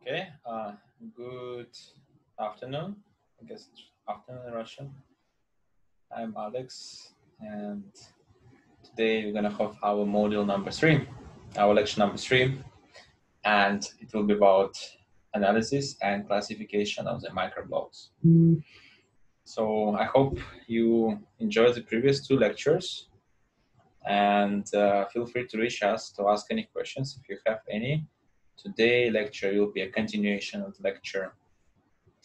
Okay, uh, good afternoon. I guess it's afternoon in Russian. I'm Alex, and today we're gonna have our module number three, our lecture number three, and it will be about analysis and classification of the microblogs. So I hope you enjoyed the previous two lectures, and uh, feel free to reach us to ask any questions if you have any Today lecture will be a continuation of lecture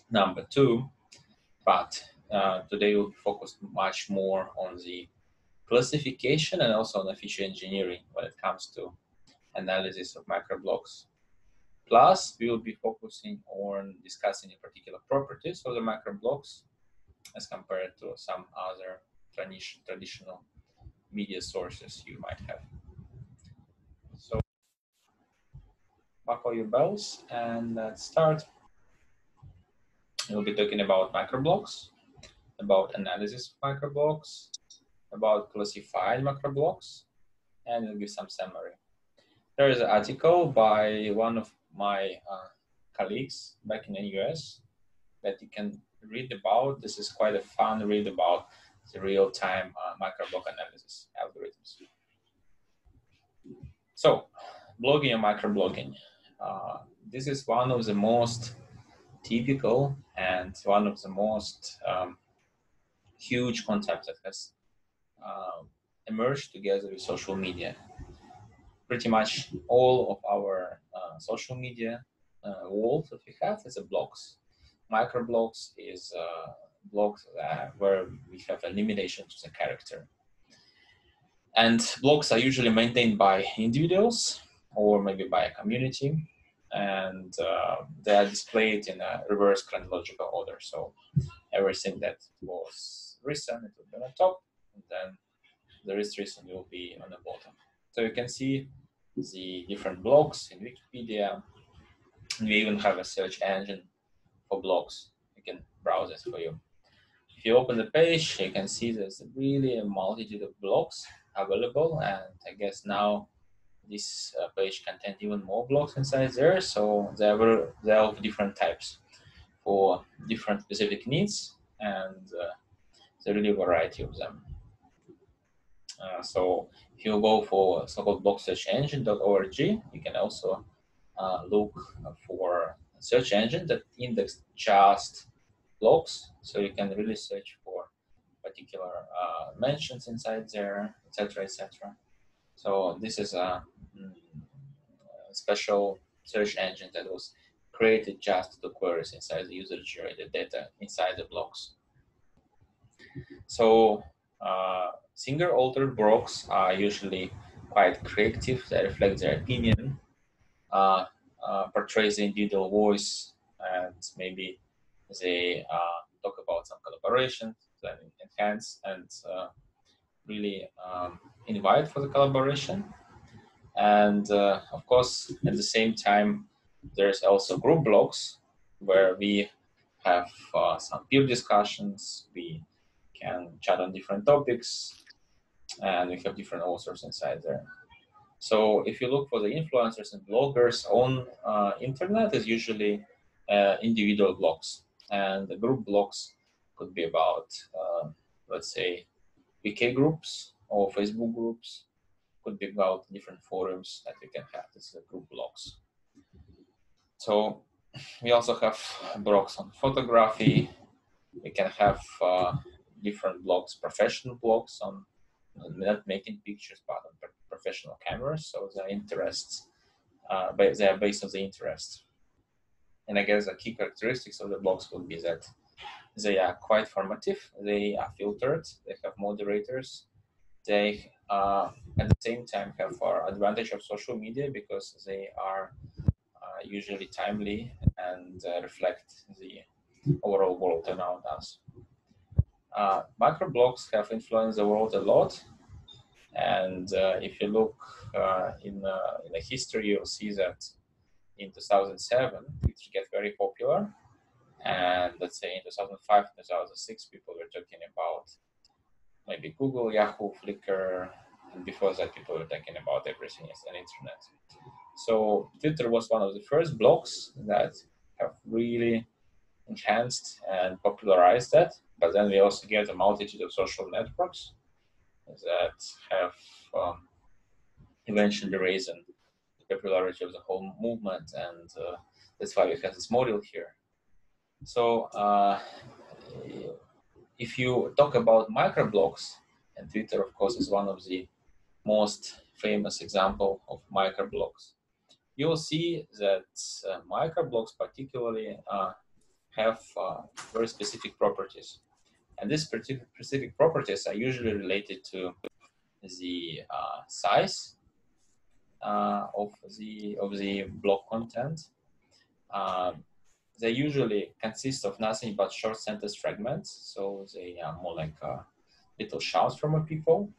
number two, but uh, today we'll be focused much more on the classification and also on the feature engineering when it comes to analysis of microblogs. Plus, we will be focusing on discussing the particular properties of the microblogs as compared to some other traditional media sources you might have. Buckle your belts and let's start. We'll be talking about microblogs, about analysis of microblogs, about classified microblogs, and we'll give some summary. There is an article by one of my uh, colleagues back in the US that you can read about. This is quite a fun read about the real-time uh, microblog analysis algorithms. So, blogging and microblogging. Uh, this is one of the most typical and one of the most um, huge concepts that has uh, emerged together with social media. Pretty much all of our uh, social media uh, that we have is a blogs. Microblogs is uh, blogs where we have elimination to the character. And blogs are usually maintained by individuals or maybe by a community and uh, they are displayed in a reverse chronological order. So everything that was recent, it will be on top, and then the least recent will be on the bottom. So you can see the different blogs in Wikipedia. We even have a search engine for blogs. You can browse it for you. If you open the page, you can see there's really a multitude of blogs available, and I guess now this uh, page contains even more blogs inside there. So there are, they are of different types for different specific needs and uh, there's really variety of them. Uh, so if you go for so-called blog search engine.org, you can also uh, look for search engine that index just blogs. So you can really search for particular uh, mentions inside there, etc., etc. So this is a special search engine that was created just to queries inside the user-generated data inside the blogs. So uh, singer-altered blogs are usually quite creative. They reflect their opinion, uh, uh, portrays the individual voice, and maybe they uh, talk about some collaboration that enhance and uh, really um, invite for the collaboration. And uh, of course, at the same time, there's also group blogs where we have uh, some peer discussions, we can chat on different topics, and we have different authors inside there. So if you look for the influencers and bloggers on uh, internet, is usually uh, individual blogs, and the group blogs could be about, uh, let's say, VK groups or Facebook groups, could be about different forums that we can have. A group blogs. So we also have blogs on photography. We can have uh, different blogs, professional blogs on not making pictures, but on professional cameras. So the interests, uh, they are based on the interest. And I guess the key characteristics of the blogs would be that they are quite formative, they are filtered, they have moderators, they uh, at the same time have advantage of social media because they are uh, usually timely and uh, reflect the overall world around us. Uh, microblogs have influenced the world a lot. And uh, if you look uh, in, uh, in the history, you'll see that in 2007, it get very popular. And let's say in 2005, 2006, people were talking about maybe Google, Yahoo, Flickr, before that people were talking about everything as an internet. So Twitter was one of the first blogs that have really enhanced and popularized that. But then we also get a multitude of social networks that have um, eventually risen the popularity of the whole movement, and uh, that's why we have this model here. So uh, if you talk about microblogs, and Twitter, of course, is one of the most famous example of microblogs, you'll see that uh, microblogs particularly uh, have uh, very specific properties. And these specific properties are usually related to the uh, size uh, of the of the blog content. Um, they usually consist of nothing but short sentence fragments, so they are more like uh, little shouts from a people,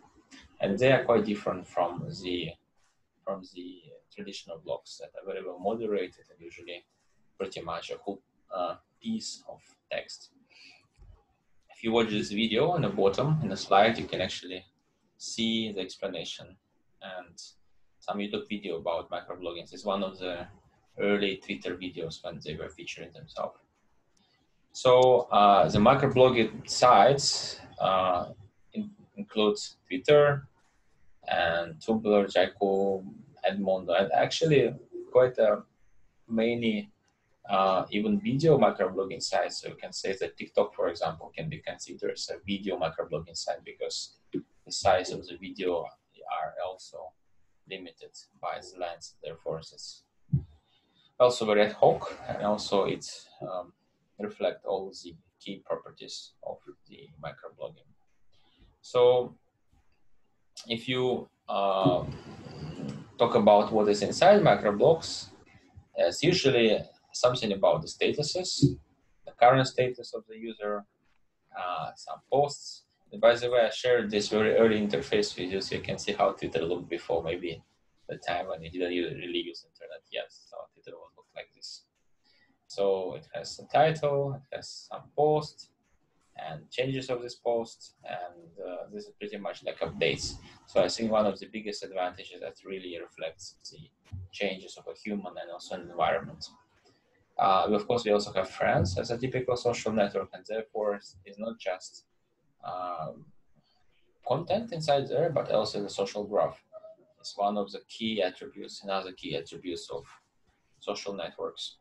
and they are quite different from the from the traditional blogs that are very well moderated and usually pretty much a whole uh, piece of text. If you watch this video on the bottom in the slide, you can actually see the explanation and some YouTube video about microblogging. It's one of the early Twitter videos when they were featuring themselves. So uh, the microblogging sites uh, includes Twitter and Tumblr, Jaiku, Edmodo, and actually quite a many uh, even video microblogging sites. So you can say that TikTok, for example, can be considered as a video microblogging site because the size of the video are also limited by the length. Therefore, it's also very ad hoc and also it um, reflect all the key properties of the microblogging. So if you uh, talk about what is inside microblogs, it's usually something about the statuses, the current status of the user, uh, some posts. And by the way, I shared this very early interface with you so you can see how Twitter looked before maybe the time when you didn't really use internet yet. So Twitter will look like this. So it has a title, it has some post, and changes of this post, and uh, this is pretty much like updates. So I think one of the biggest advantages that really reflects the changes of a human and also an environment. Uh, of course, we also have friends as a typical social network, and therefore it's not just um, content inside there, but also the social graph. It's one of the key attributes, another key attributes of social networks.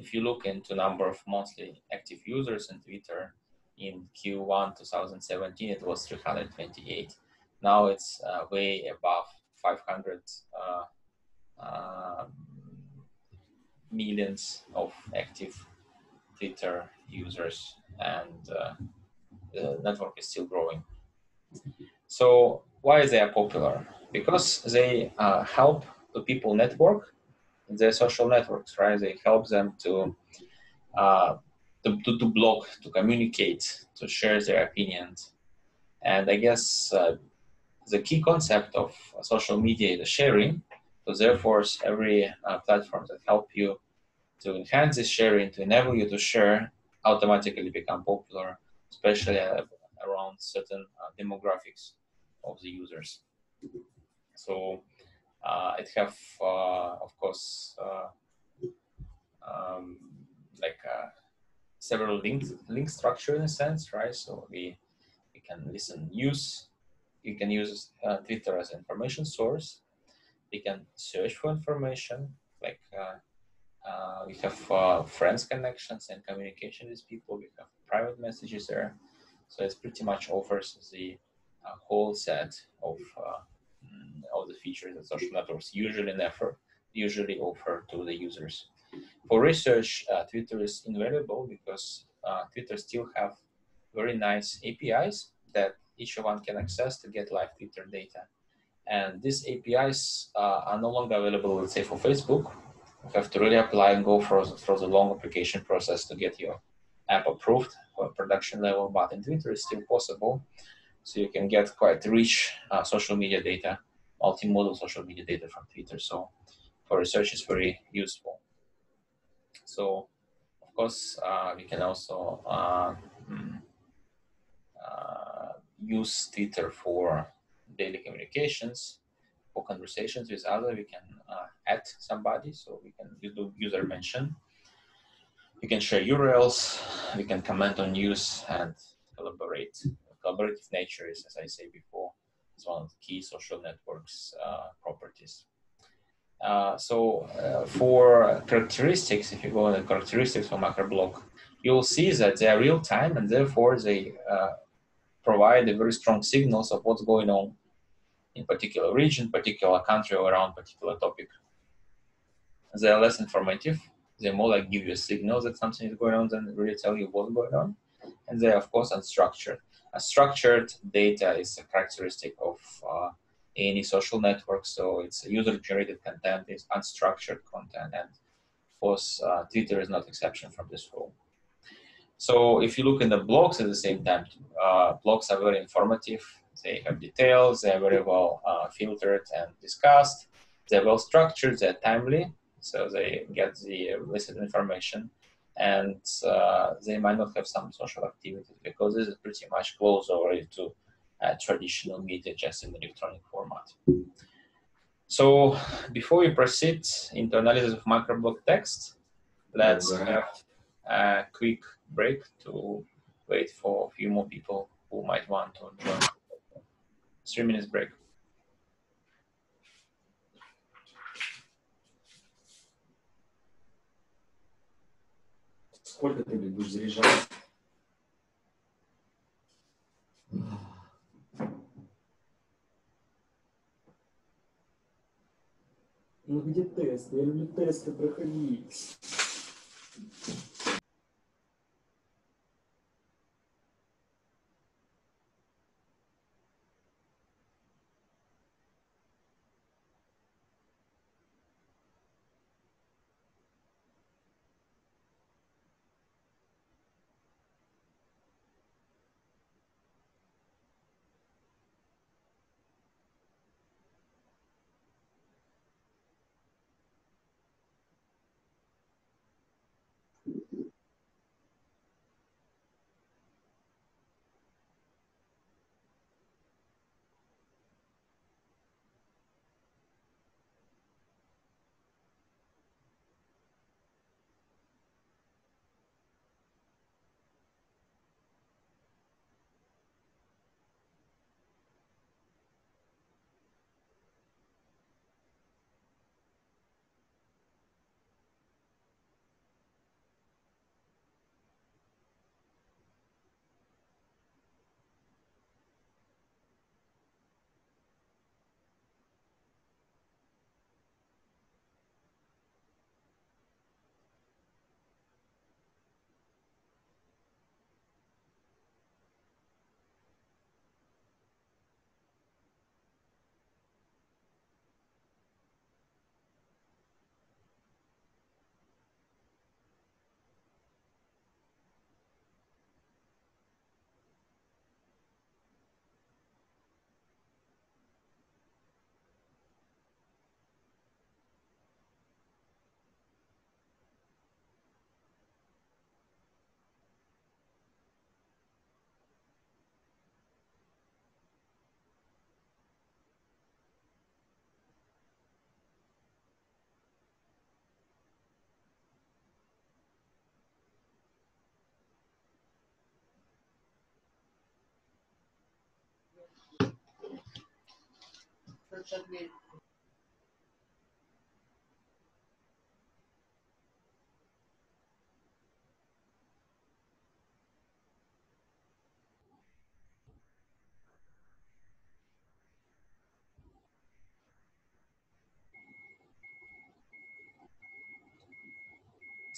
If you look into number of monthly active users in Twitter in Q1 2017, it was 328. Now it's uh, way above 500 uh, uh, millions of active Twitter users, and uh, the network is still growing. So why they are popular? Because they uh, help the people network their social networks, right? They help them to, uh, to, to, to to communicate, to share their opinions. And I guess uh, the key concept of social media is sharing. So therefore, every uh, platform that help you to enhance this sharing, to enable you to share, automatically become popular, especially uh, around certain uh, demographics of the users. So it have, uh, of course, uh, um, like uh, several link link structure in a sense, right? So we we can listen news. You can use Twitter as an information source. We can search for information, like uh, we have uh, friends connections and communication with people. We have private messages there. So it pretty much offers the uh, whole set of uh, all the features that social networks usually never usually offer to the users. For research, uh, Twitter is invaluable because uh, Twitter still have very nice APIs that each one can access to get live Twitter data. And these APIs are no longer available, let's say, for Facebook, you have to really apply and go for, for the long application process to get your app approved for production level, but in Twitter it's still possible. So you can get quite rich uh, social media data, multimodal social media data from Twitter. So for research it's very useful. So of course uh, we can also uh, mm, uh use Twitter for daily communications for conversations with other, we can uh, add somebody, so we can do user mention. You can share URLs, we can comment on news and collaborate. Collaborative nature is, as I say before, is one of the key social networks uh, properties. Uh, so uh, for characteristics, if you go in the characteristics for MacroBlock, you'll see that they are real time and therefore they provide a very strong signals of what's going on in particular region, particular country, or around particular topic. They are less informative. They more like give you a signal that something is going on than really tell you what's going on. And they are of course unstructured. Structured data is a characteristic of uh, any social network. So it's user-generated content, it's unstructured content, and of course uh, Twitter is not exception from this rule. So if you look in the blogs at the same time, uh, blogs are very informative. They have details. They are very well uh, filtered and discussed. They're well structured. They're timely, so they get the listed information, and uh, they might not have some social activities because this is pretty much close already to uh, traditional media just in the electronic format. So before we proceed into analysis of microblog text, let's have a quick break to wait for a few more people who might want to join. Three minutes break. Сколько ты будешь заряжать? Ну где тест? Я люблю тесты проходить.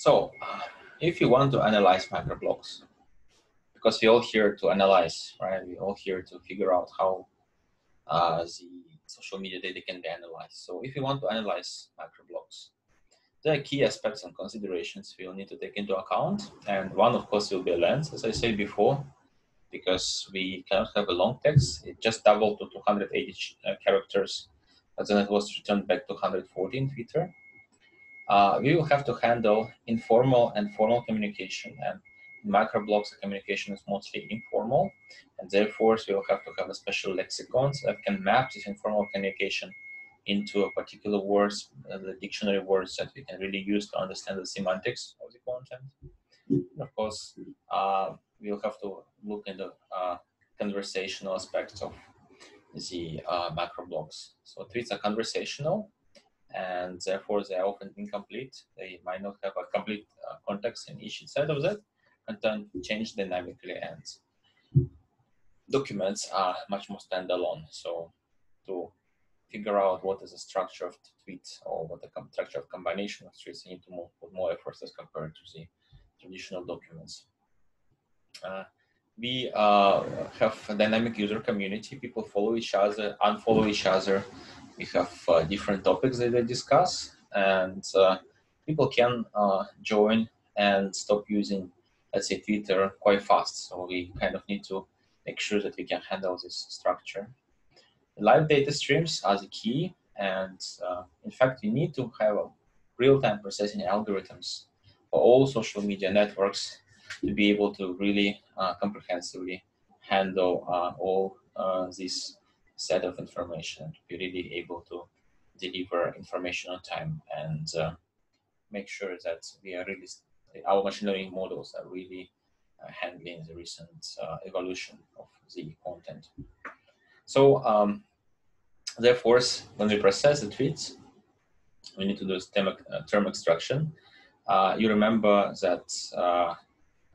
So if you want to analyze microblogs, because we're all here to analyze, right? We're all here to figure out how uh, the social media data can be analyzed. So if you want to analyze microblogs, there are key aspects and considerations we'll need to take into account. And one, of course, will be a length, as I said before, because we cannot have a long text. It just doubled to 280 uh, characters, but then it was returned back to 140 in Twitter. Uh, we will have to handle informal and formal communication and microblogs communication is mostly informal, and therefore we will have to have a special lexicons that can map this informal communication into a particular words, uh, the dictionary words that we can really use to understand the semantics of the content. And of course, uh, we'll have to look into uh, conversational aspects of the uh, macro blogs. So tweets are conversational and therefore they are often incomplete. They might not have a complete uh, context in each side of that. Content change dynamically and documents are much more standalone. So to figure out what is the structure of the tweet or what the structure of combination of tweets, you need to more, put more effort as compared to the traditional documents. Uh, we uh, have a dynamic user community. People follow each other, unfollow each other. We have uh, different topics that they discuss, and uh, people can uh, join and stop using, let's say, Twitter quite fast. So we kind of need to make sure that we can handle this structure. Live data streams are the key, and uh, in fact, you need to have real-time processing algorithms for all social media networks to be able to really uh, comprehensively handle uh, all uh, this set of information, be really able to deliver information on time and uh, make sure that we are really, our machine learning models are really uh, handling the recent uh, evolution of the content. So um, therefore, when we process the tweets, we need to do term, term extraction. you remember that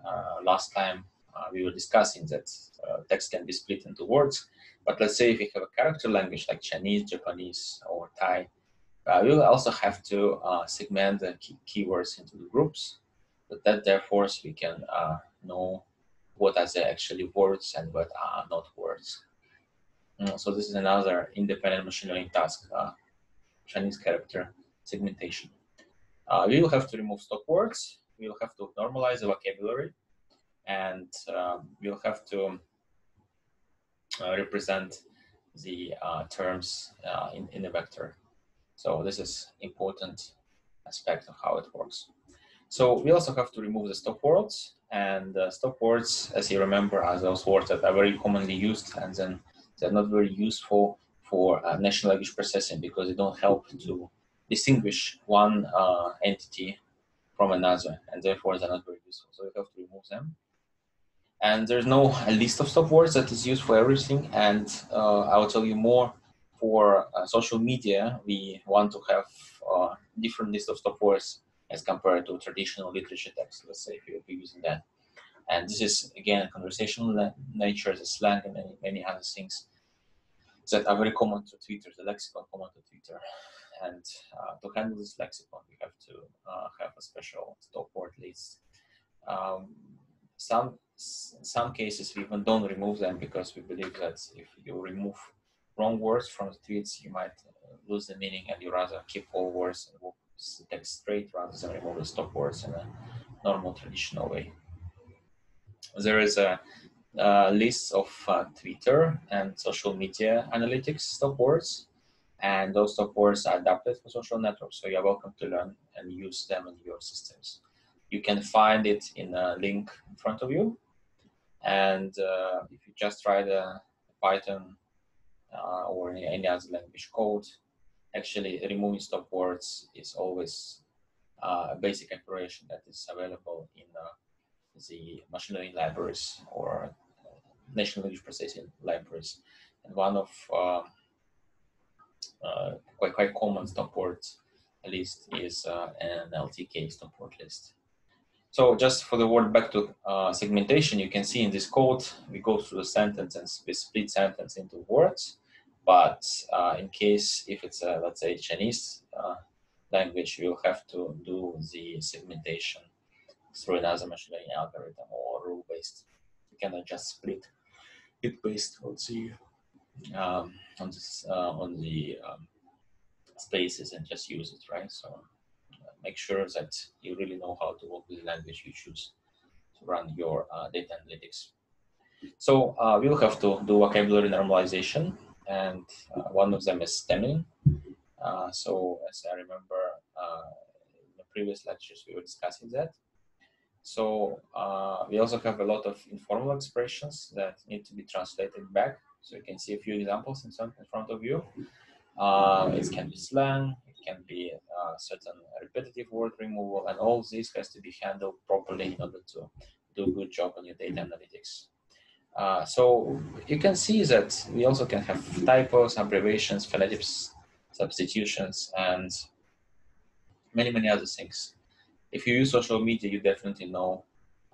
uh, last time uh, we were discussing that uh, text can be split into words. But let's say if we have a character language like Chinese, Japanese, or Thai, uh, we will also have to uh, segment the key keywords into the groups. But that therefore we can uh, know what are the actually words and what are not words. Mm, so this is another independent machine learning task, Chinese character segmentation. we will have to remove stop words we'll have to normalize the vocabulary and um, we'll have to uh, represent the uh, terms uh, in, in a vector. So this is important aspect of how it works. So we also have to remove the stop words and uh, stop words, as you remember, are those words that are very commonly used and then they're not very useful for uh, natural language processing because they don't help to distinguish one uh, entity from another, and therefore they're not very useful. So we have to remove them. And there's no a list of stop words that is used for everything. And uh, I will tell you more for uh, social media. We want to have uh, different list of stop words as compared to traditional literature text. Let's say if you'll be using that. And this is again a conversational nature, the slang, and many, many other things that are very common to Twitter, the lexicon common to Twitter. And uh, to handle this lexicon, we have to uh, have a special stop word list. Um, some some cases, we even don't remove them because we believe that if you remove wrong words from the tweets, you might uh, lose the meaning, and you rather keep all words and the text straight rather than remove the stop words in a normal traditional way. There is a, a list of uh, Twitter and social media analytics stop words and those stop words are adapted for social networks. So you're welcome to learn and use them in your systems. You can find it in a link in front of you. And uh, if you just try the Python uh, or any other language code, actually removing stop words is always uh, a basic operation that is available in uh, the machine learning libraries or uh, natural language processing libraries. And one of um, uh, quite quite common stop words list is uh, NLTK stop word list. So just for the word back to uh, segmentation, you can see in this code, we go through the sentence and we split sentence into words. But uh, in case if it's a, let's say Chinese uh, language, we'll have to do the segmentation through another machine learning algorithm or rule based. You cannot just split it based on the um, on this uh, on the um, spaces and just use it, right? So uh, make sure that you really know how to work with the language you choose to run your uh, data analytics. So uh, we'll have to do vocabulary normalization, and uh, one of them is stemming. Uh, so as I remember in the previous lectures, we were discussing that. So we also have a lot of informal expressions that need to be translated back so you can see a few examples in, some, in front of you. Uh, it can be slang, it can be uh, certain repetitive word removal, and all this has to be handled properly in order to do a good job on your data analytics. Uh, so you can see that we also can have typos, abbreviations, phonetic substitutions, and many, many other things. If you use social media, you definitely know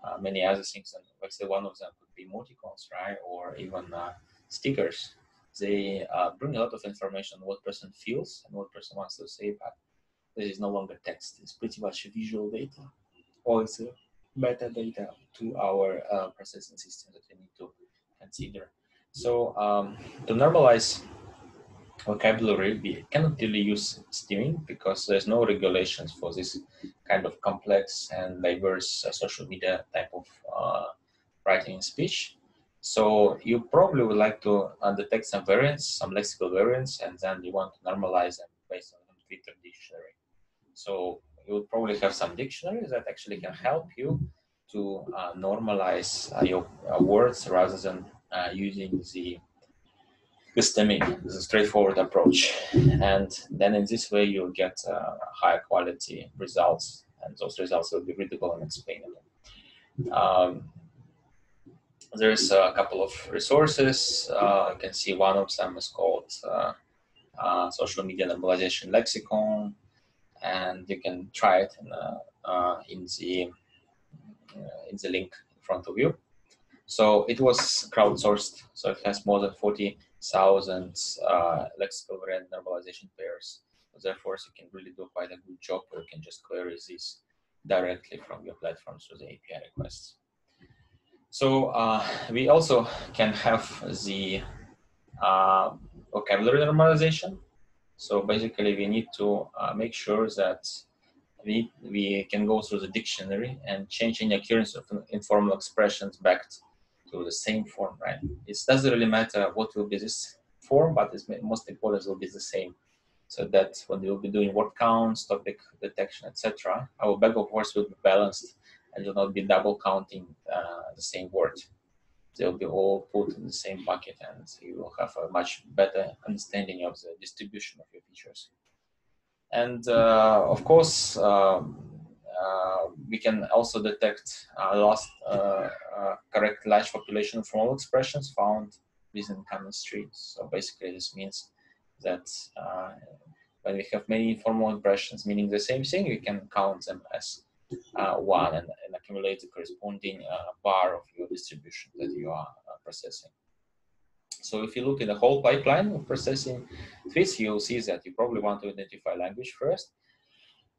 uh, many other things. And let's say one of them could be emoticons, right? Or even uh, stickers. They uh, bring a lot of information on what person feels and what person wants to say, but this is no longer text. It's pretty much visual data, or it's metadata to our uh, processing system that we need to consider. So um, to normalize vocabulary, we cannot really use stemming because there's no regulations for this kind of complex and diverse uh, social media type of uh, writing speech. So you probably would like to uh, detect some variants, some lexical variants, and then you want to normalize them based on Twitter dictionary. So you would probably have some dictionaries that actually can help you to uh, normalize uh, your uh, words rather than using the stemming, the straightforward approach. And then in this way, you'll get higher quality results, and those results will be readable and explainable. Um, there's a couple of resources. Uh, you can see one of them is called uh, uh, Social Media Normalization Lexicon, and you can try it in, in the in the link in front of you. So it was crowdsourced, so it has more than 40,000 uh, lexical variant normalization pairs. Therefore, you can really do quite a good job, or you can just query this directly from your platform through the API requests. So uh, we also can have the uh, vocabulary normalization. So basically, we need to uh, make sure that we, we can go through the dictionary and change any occurrence of informal expressions back to the same form, right? It doesn't really matter what will be this form, but it's most important will be the same. So that when we will be doing word counts, topic detection, etc., our bag of words will be balanced and will not be double counting uh, the same word. They'll be all put in the same bucket and you will have a much better understanding of the distribution of your features. And uh, of course, um, uh, we can also detect uh, lost uh, uh, correct large population of formal expressions found within common streams. So basically, this means that uh, when we have many informal expressions meaning the same thing, we can count them as one and, accumulate the corresponding bar of your distribution that you are processing. So if you look at the whole pipeline of processing tweets, you'll see that you probably want to identify language first.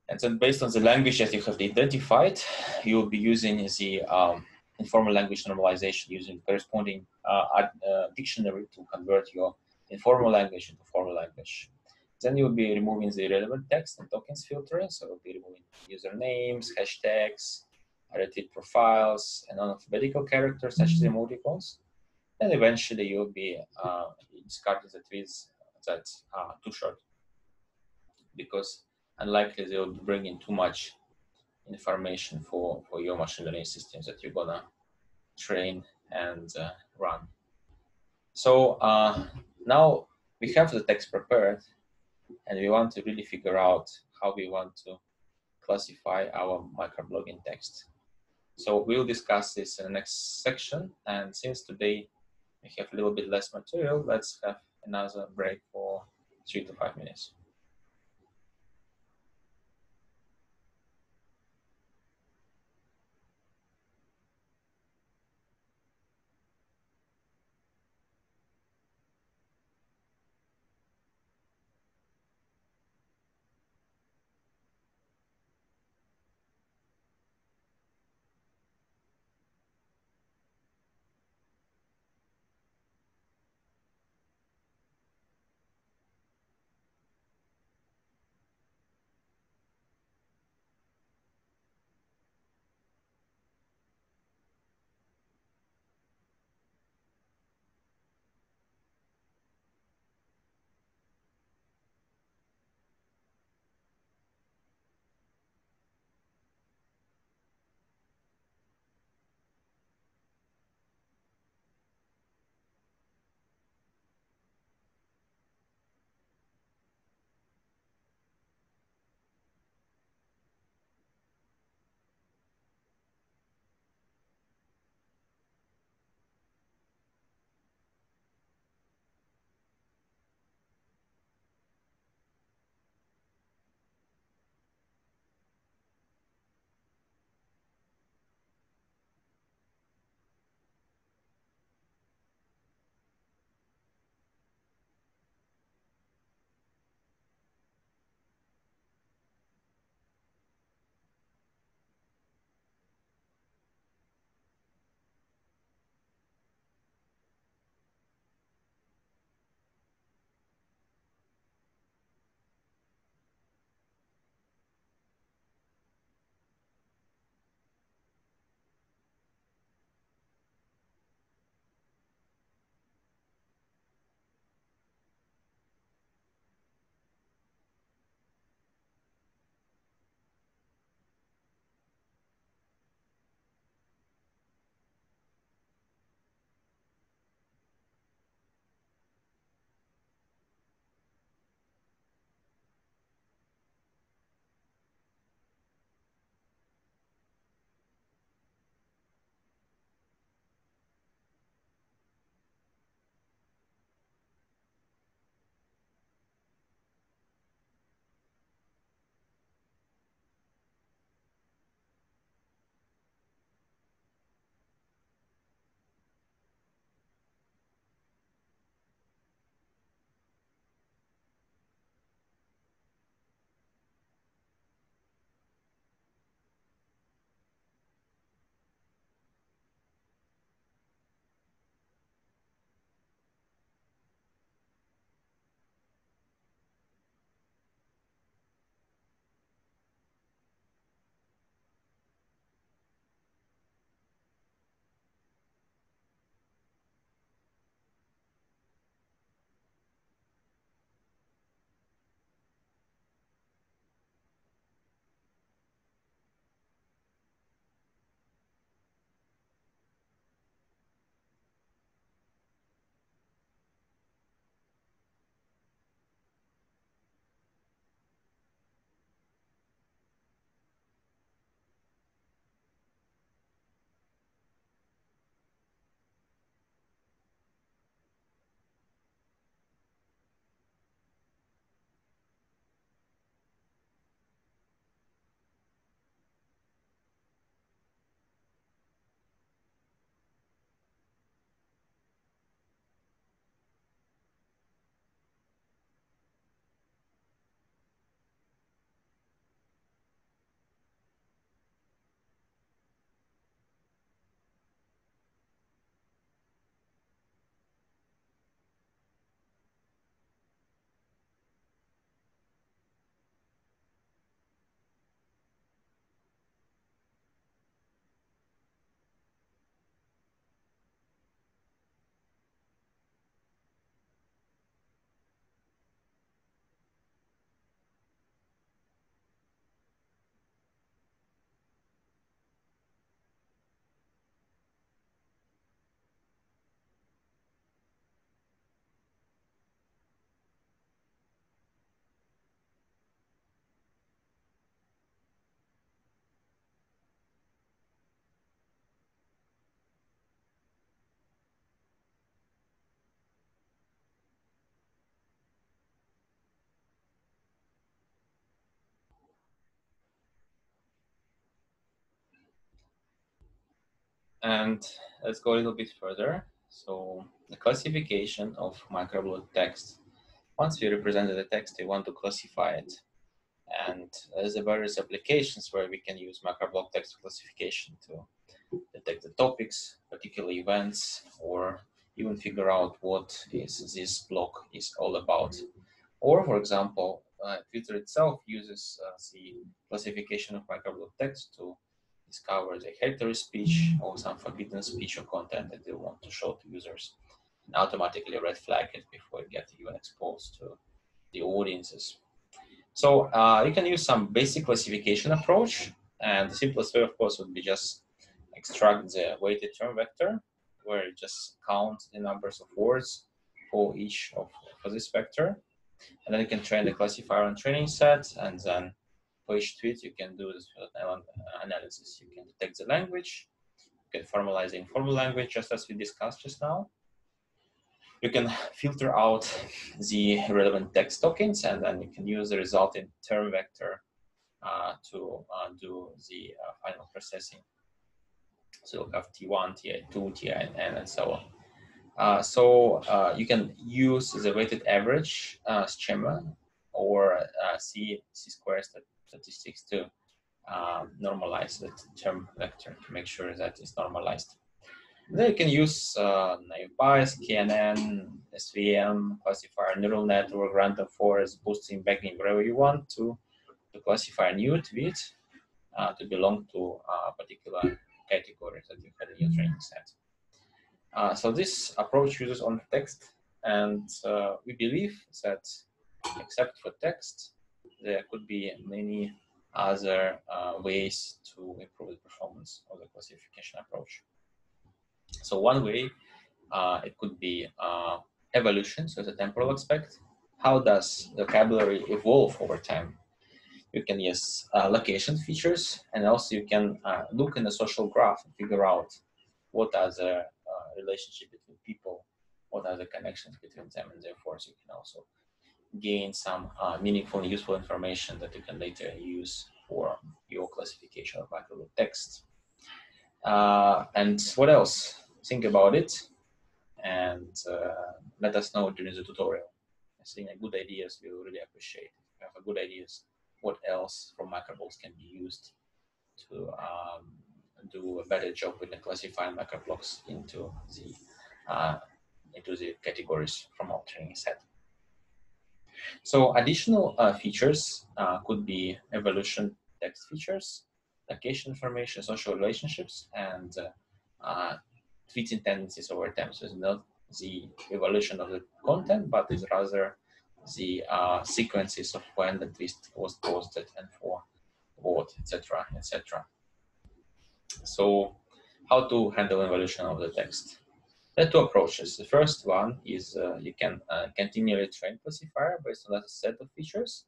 And then based on the language that you have identified, you'll be using the um, informal language normalization using corresponding uh, uh, dictionary to convert your informal language into formal language. Then you'll be removing the relevant text and tokens filtering. So you'll be removing usernames, hashtags, related profiles, and non-alphabetical characters such as emoticons and eventually you'll be uh, discarding the tweets that are too short because unlikely they will bring in too much information for, for your machine learning systems that you're gonna train and uh, run. So uh, now we have the text prepared and we want to really figure out how we want to classify our microblogging text. So we'll discuss this in the next section. And since today we have a little bit less material, let's have another break for three to five minutes. And let's go a little bit further. So the classification of microblog text. Once we represented the text, we want to classify it. And there's a various applications where we can use microblog text classification to detect the topics, particular events, or even figure out what is this block is all about. Or, for example, uh, Twitter itself uses uh, the classification of microblog text to discover the hateful speech or some forbidden speech or content that they want to show to users and automatically red flag it before it gets even exposed to the audiences. So uh, you can use some basic classification approach and the simplest way of course would be just extract the weighted term vector where you just count the numbers of words for each of for this vector and then you can train the classifier on training set and then for each tweet you can do this analysis you can detect the language you can formalize the informal language just as we discussed just now you can filter out the relevant text tokens and then you can use the resulting term vector uh, to uh, do the uh, final processing. So you have T1, Ti2, Tin, and so on. Uh, so uh, you can use the weighted average uh, schema or C, C square statistics to um, normalize the term vector to make sure that it's normalized. Then you can use uh, naive Bayes, KNN, SVM, classifier, neural network, random forest, boosting, bagging, whatever you want to, to classify a new tweet uh, to belong to a particular category that you had in your training set. Uh, so this approach uses only text, and uh, we believe that except for text, there could be many other uh, ways to improve the performance of the classification approach. So one way uh, it could be uh, evolution, so the temporal aspect. How does vocabulary evolve over time? You can use uh, location features, and also you can uh, look in the social graph and figure out what are the uh, relationship between people, what are the connections between them, and therefore so you can also gain some uh, meaningful and useful information that you can later use for your classification of microblog text. Uh, and what else? think about it and uh, let us know during the tutorial. I think good ideas we really appreciate. If you have good ideas, what else from microblogs can be used to um, do a better job with the classifying microblogs into the uh, into the categories from our training set. So additional uh, features uh, could be evolution text features, location information, social relationships, and uh, uh tweeting tendencies over time. So it's not the evolution of the content, but it's rather the uh, sequences of when the tweet was posted and for what, etc., etc. So, how to handle evolution of the text? There are two approaches. The first one is uh, you can uh, continually train classifier based on a set of features,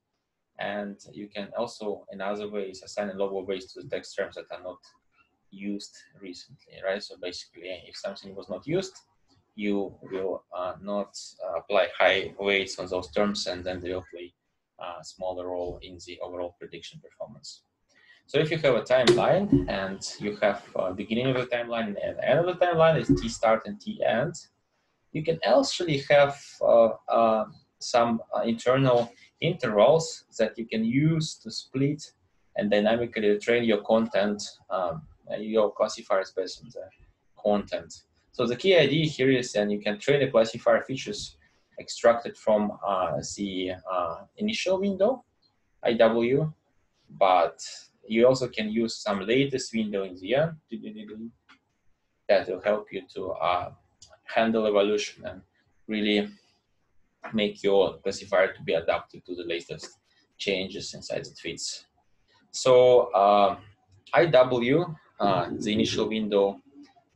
and you can also, in other ways, assign a lower weights to the text terms that are not used recently, right? So basically, if something was not used, you will uh, not uh, apply high weights on those terms, and then they will play a smaller role in the overall prediction performance. So if you have a timeline and you have uh, beginning of the timeline and end of the timeline is t start and t end, you can actually have uh, uh, some uh, internal intervals that you can use to split and dynamically train your content um, your classifiers based on the content. So the key idea here is then you can train the classifier features extracted from uh, the uh, initial window, IW, but you also can use some latest window in the end that will help you to uh, handle evolution and really make your classifier to be adapted to the latest changes inside the tweets. So uh, IW uh, the initial window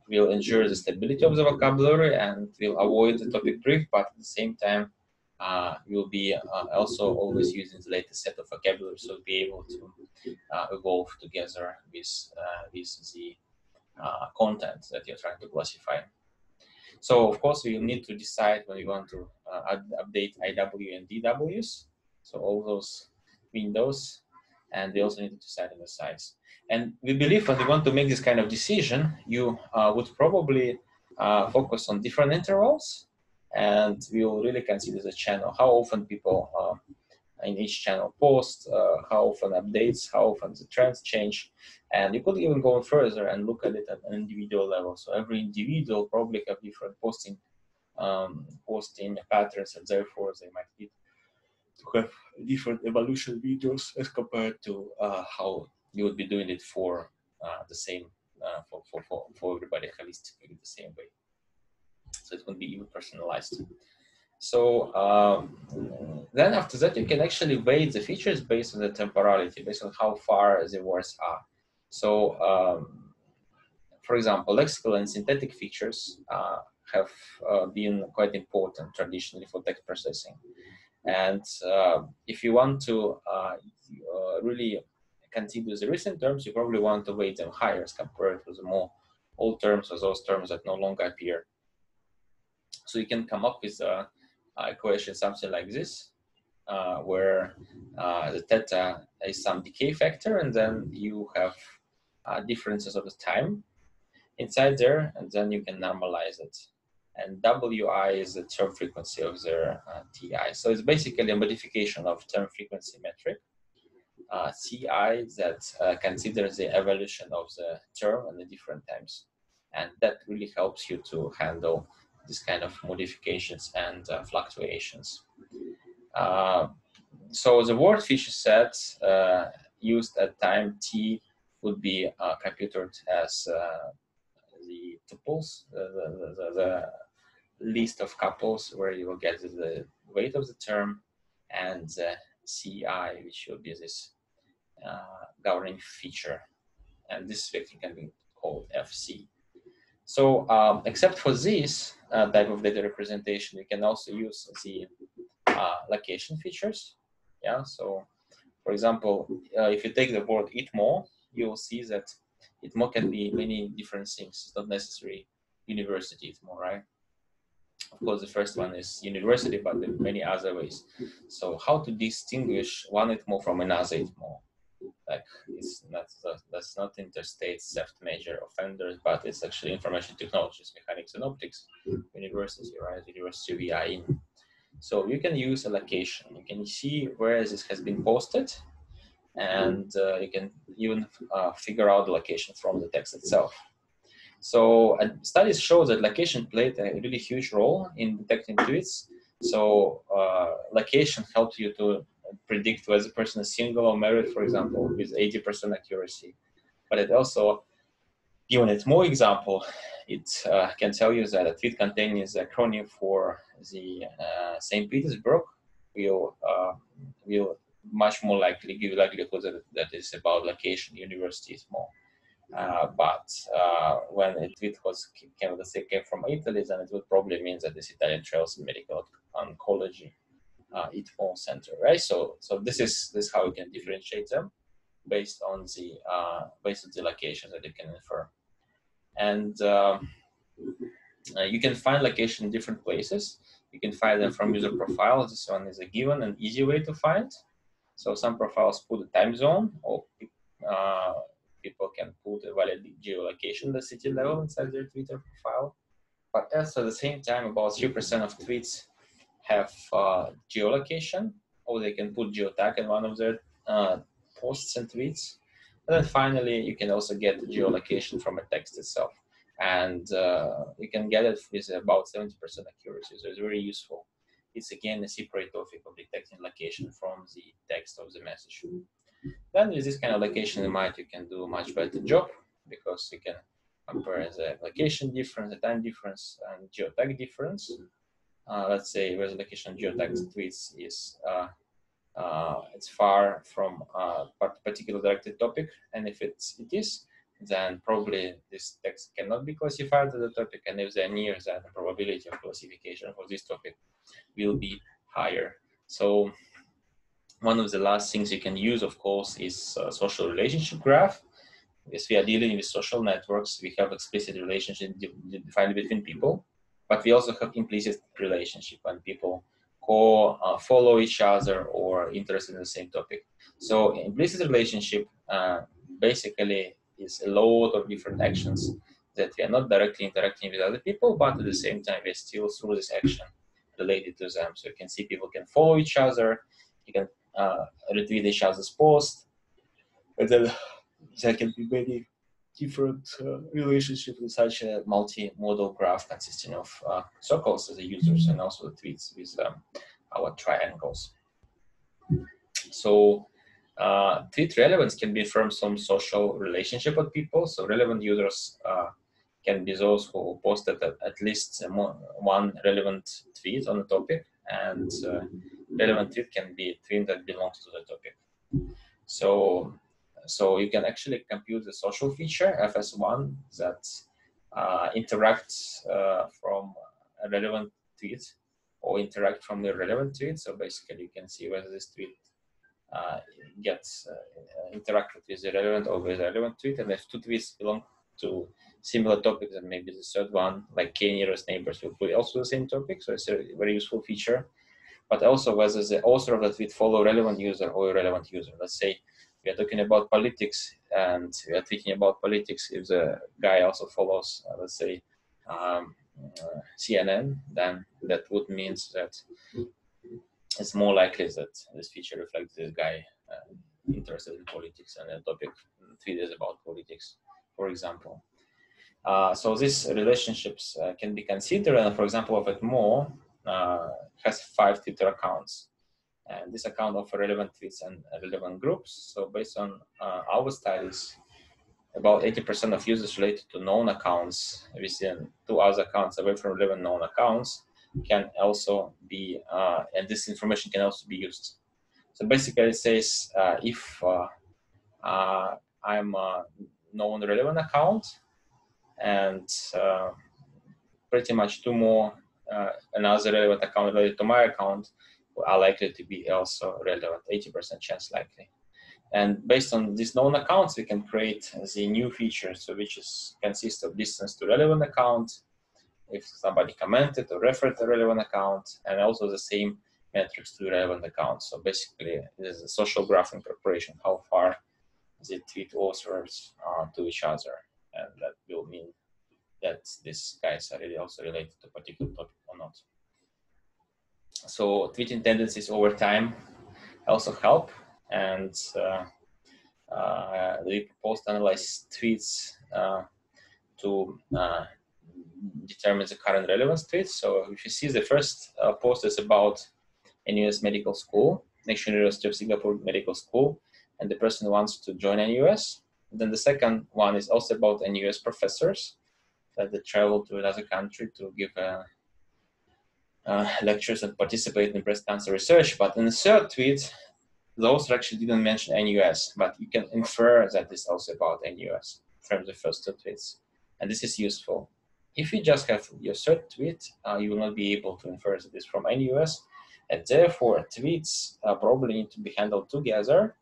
will ensure the stability of the vocabulary and will avoid the topic drift, but at the same time, uh, you'll be uh, also always using the latest set of vocabulary, so be able to uh, evolve together with, uh, with the uh, content that you're trying to classify. So of course, we need to decide when you want to update IW and DWs. So all those windows and we also need to decide on the size. And we believe when you want to make this kind of decision, you uh, would probably uh, focus on different intervals, and we will really consider the channel, how often people uh, in each channel post, uh, how often updates, how often the trends change, and you could even go further and look at it at an individual level. So every individual probably have different posting um, posting patterns, and therefore they might need to have different evolution videos as compared to uh, how you would be doing it for uh, the same uh, for, for, for, for everybody holistically the same way. So it can be even personalized. So um, then after that, you can actually weight the features based on the temporality, based on how far the words are. So um, for example, lexical and syntactic features uh, have uh, been quite important traditionally for text processing. And uh, if you want to uh, uh, really continue the recent terms, you probably want to weight them higher as compared to the more old terms or those terms that no longer appear. So you can come up with a, a equation something like this, uh, where uh, the theta is some decay factor, and then you have uh, differences of the time inside there, and then you can normalize it and WI is the term frequency of their uh, TI. So it's basically a modification of term frequency metric. Uh, CI that uh, considers the evolution of the term and the different times. And that really helps you to handle this kind of modifications and uh, fluctuations. Uh, so the word feature set uh, used at time t would be computed as the tuples, the, the, the, the, list of couples where you will get the weight of the term and CI, which will be this uh, governing feature. And this vector can be called FC. So um, except for this uh, type of data representation, you can also use the uh, location features. Yeah, so for example, uh, if you take the word ITMO, you will see that ITMO can be many different things. It's not necessarily university it's more, right? Of course, the first one is university, but there are many other ways. So how to distinguish one ITMO from another ITMO? Like it's not that's not interstate theft major offenders, but it's actually information technologies, mechanics and optics, university, right? University are in. So you can use a location. You can see where this has been posted and uh, you can even uh, figure out the location from the text itself. So uh, studies show that location played a really huge role in detecting tweets. So uh, location helps you to predict whether the person is single or married, for example, with 80% accuracy. But it also, given ITMO example, it uh, can tell you that a tweet containing the acronym for the uh, St. Petersburg will will much more likely give likelihood that, that is about location university is more. Uh, but uh, when it, it was came, came from Italy, then it would probably mean that this Italian Trails Medical Oncology uh, ITMO center, right? So, so this is this is how you can differentiate them based on the uh, based on the location that you can infer, and um, uh, you can find location in different places. You can find them from user profiles. This one is a given and easy way to find. So some profiles put a time zone, or uh, people can put a valid geolocation, the city level inside their Twitter profile. But also at the same time, about 3% of tweets have uh, geolocation, or they can put geotag in one of their uh, posts and tweets. And then finally, you can also get the geolocation from a text itself. And uh, you can get it with about 70% accuracy, so it's very useful it's again a separate topic of detecting location from the text of the message. Then with this kind of location in mind, you can do a much better job because you can compare the location difference, the time difference, and geotag difference. Uh, let's say where the location geotag tweets is uh, uh, it's far from a particular directed topic, and if it's it is, then probably this text cannot be classified as a topic, and if they're near, then the probability of classification for this topic will be higher. So one of the last things you can use, of course, is social relationship graph. As we are dealing with social networks, we have explicit relationship defined between people, but we also have implicit relationship when people co-follow uh, each other or interested in the same topic. So implicit relationship uh, basically is a lot of different actions that we are not directly interacting with other people, but at the same time we're still through this action related to them. So you can see people can follow each other, you can uh, retweet each other's post, and then there can be different uh, relationships with such a multi-modal graph consisting of uh, circles as the users and also the tweets with um, our triangles. So uh, tweet relevance can be from some social relationship with people. So relevant users uh, can be those who posted at, at least one relevant tweet on the topic and uh, relevant tweet can be a tweet that belongs to the topic. So so you can actually compute the social feature FS1 that uh, interacts uh, from a relevant tweet or interact from the relevant tweet. So basically, you can see whether this tweet uh, gets uh, interacted with the relevant or with the relevant tweet, and if two tweets belong to similar topics, then maybe the third one, like k nearest neighbors, will be also the same topic. So it's a very useful feature. But also whether the author of the tweet follow relevant user or irrelevant user. Let's say we are talking about politics and we are thinking about politics if the guy also follows uh, let's say um, uh, cnn then that would mean that it's more likely that this feature reflects this guy uh, interested in politics and the topic tweet is about politics for example. Uh, so these relationships uh, can be considered and for example of ITMO uh, has five twitter accounts and this account of relevant tweets and relevant groups. So based on uh, our studies, about 80% of users related to known accounts within two other accounts away from relevant known accounts can also be, uh, and this information can also be used. So basically it says uh, if uh, uh, I'm a known relevant account and uh, pretty much two more another relevant account related to my account, are likely to be also relevant, 80% chance likely. And based on these known accounts, we can create the new feature, so which is consists of distance to relevant account, if somebody commented or referred to relevant account, and also the same metrics to relevant account. So basically, is a social graph in preparation, how far the tweet authors are to each other. And that will mean that these guys are really also related to particular topic. So tweeting tendencies over time also help. And uh, uh, we propose to analyze tweets uh, to uh, determine the current relevance tweets. So if you see the first uh, post is about NUS Medical School, National University of Singapore Medical School, and the person wants to join NUS. Then the second one is also about NUS professors that they travel to another country to give a uh, lectures and participate in breast cancer research. But in the third tweet, the author actually didn't mention NUS, but you can infer that it's also about NUS from the first two tweets. And this is useful. If you just have your third tweet, uh, you will not be able to infer that it's from NUS. And therefore, tweets uh, probably need to be handled together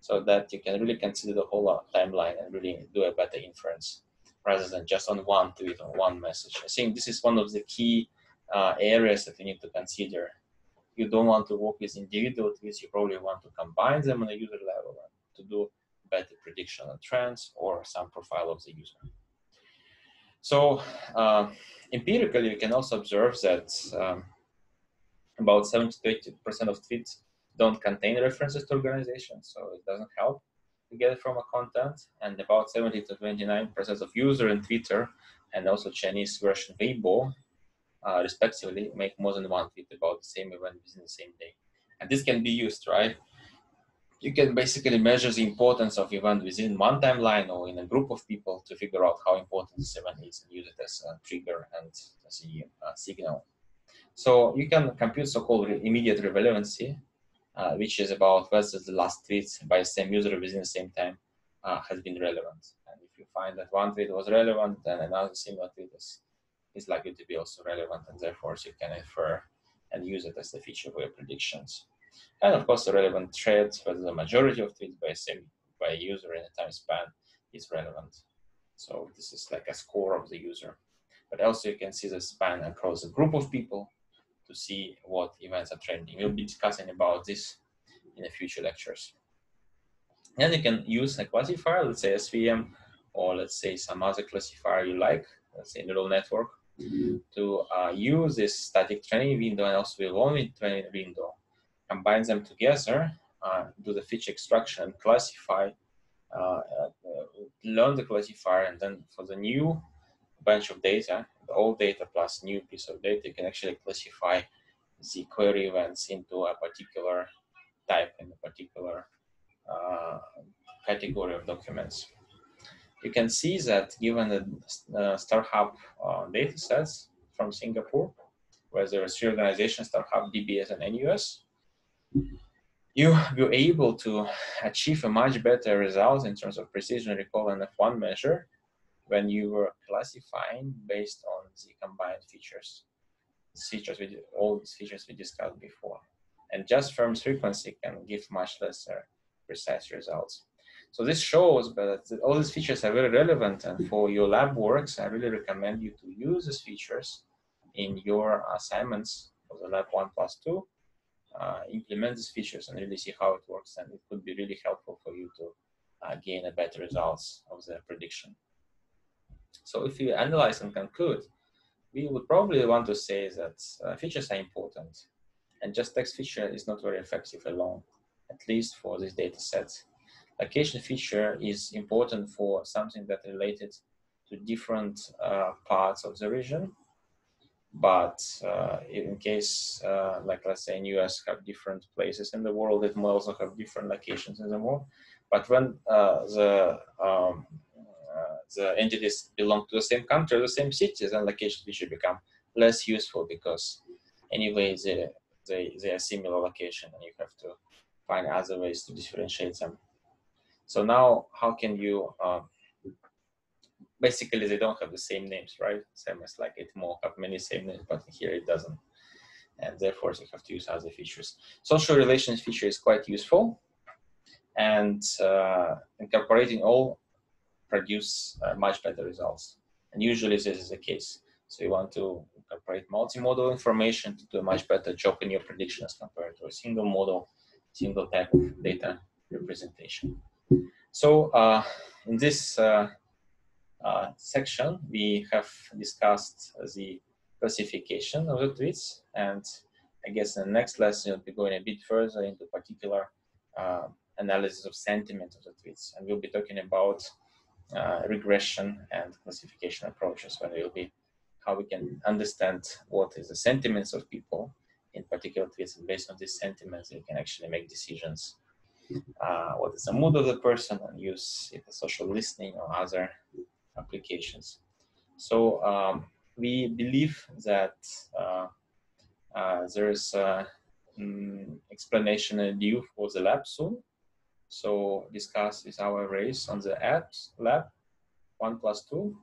so that you can really consider the whole uh, timeline and really do a better inference rather than just on one tweet or one message. I think this is one of the key uh, areas that you need to consider. You don't want to work with individual tweets, you probably want to combine them on a user level to do better prediction of trends or some profile of the user. So uh, empirically, you can also observe that um, about 70 to 80% of tweets don't contain references to organizations, so it doesn't help to get from a content. And about 70 to 29% of user in Twitter and also Chinese version Weibo uh, respectively make more than one tweet about the same event within the same day. And this can be used, right? You can basically measure the importance of event within one timeline or in a group of people to figure out how important this event is and use it as a trigger and as a uh, signal. So you can compute so-called immediate relevancy, uh, which is about whether the last tweet by the same user within the same time uh, has been relevant. And if you find that one tweet was relevant, then another similar tweet is is likely to be also relevant and therefore you can infer and use it as the feature for your predictions. And of course, the relevant thread, whether the majority of tweets by same by a user in a time span is relevant. So this is like a score of the user. But also you can see the span across a group of people to see what events are trending. We'll be discussing about this in the future lectures. And you can use a classifier, let's say SVM, or let's say some other classifier you like, let's say neural network, to uh, use this static training window and also the long training window, combine them together, uh, do the feature extraction classify, uh, uh, learn the classifier, and then for the new bunch of data, the old data plus new piece of data, you can actually classify the query events into a particular type in a particular uh, category of documents. You can see that given the uh, StarHub uh, data sets from Singapore, where there is three organizations, StarHub, DBS, and NUS, you will able to achieve a much better result in terms of precision recall and F1 measure when you were classifying based on the combined features, features with all these features we discussed before. And just term frequency can give much lesser precise results. So this shows that all these features are very relevant and for your lab works, I really recommend you to use these features in your assignments for the lab one plus two, uh, implement these features and really see how it works and it could be really helpful for you to uh, gain a better results of the prediction. So if you analyze and conclude, we would probably want to say that uh, features are important and just text feature is not very effective alone, at least for this data set. Location feature is important for something that related to different uh, parts of the region. But uh, in case, uh, like let's say in US have different places in the world, it may also have different locations in the world. But when uh, the um, uh, the entities belong to the same country, the same cities, and location feature become less useful because anyway they, they, they are similar location and you have to find other ways to differentiate them. So now how can you, uh, basically they don't have the same names, right? Same as like ITMO have many same names, but here it doesn't. And therefore you have to use other features. Social relations feature is quite useful and uh, incorporating all produce uh, much better results. And usually this is the case. So you want to incorporate multimodal information to do a much better job in your predictions compared to a single model, single type of data representation. So uh, in this uh, uh, section, we have discussed the classification of the tweets. And I guess in the next lesson, we'll be going a bit further into particular uh, analysis of sentiment of the tweets. And we'll be talking about uh, regression and classification approaches when we'll be how we can understand what is the sentiments of people in particular tweets and based on these sentiments we can actually make decisions uh, what is the mood of the person and use social listening or other applications. So um, we believe that uh, uh, there's an mm, explanation due for the lab soon. So discuss with our race on the apps lab, one plus two,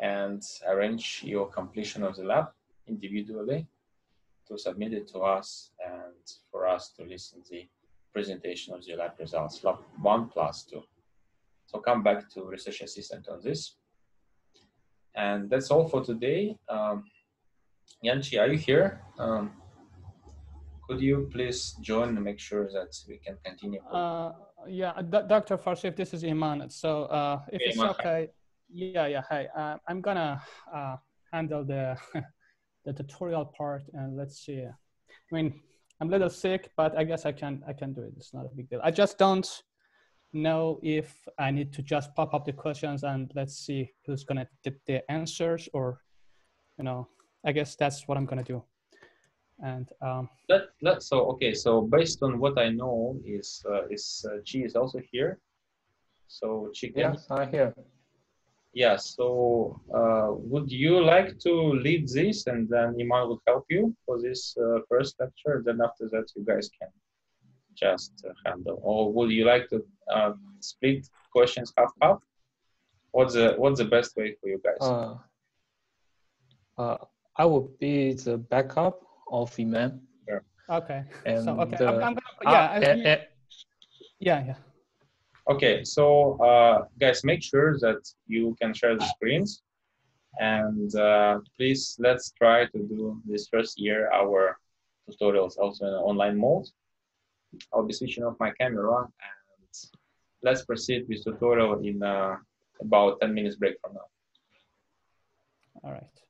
and arrange your completion of the lab individually to submit it to us and for us to listen the presentation of the lab results, lab one plus two. So come back to research assistant on this. And that's all for today. Um, Yanchi, are you here? Um, could you please join and make sure that we can continue? Uh, yeah, Dr. Farseev, this is Iman. So uh, if it's okay, yeah, yeah, hi. uh, I'm gonna uh, handle the the tutorial part, and let's see. I mean, I'm a little sick, but I guess I can I can do it. It's not a big deal. I just don't know if I need to just pop up the questions and let's see who's gonna get the answers, or you know, I guess that's what I'm gonna do and um, that, that so okay so based on what i know is uh, is uh, chi is also here so chicken yes i here yeah so uh, would you like to lead this and then iman will help you for this uh, first lecture then after that you guys can just uh, handle or would you like to uh, split questions half half what's the what's the best way for you guys uh, uh, i will be the backup of Iman. Yeah. Okay. And so, okay, the, I'm, I'm gonna, yeah, uh, uh, yeah, yeah. Okay, so uh, guys, make sure that you can share the screens. And uh, please, let's try to do this first year our tutorials also in online mode. I'll be switching off my camera and let's proceed with tutorial in uh, about 10 minutes break from now. All right.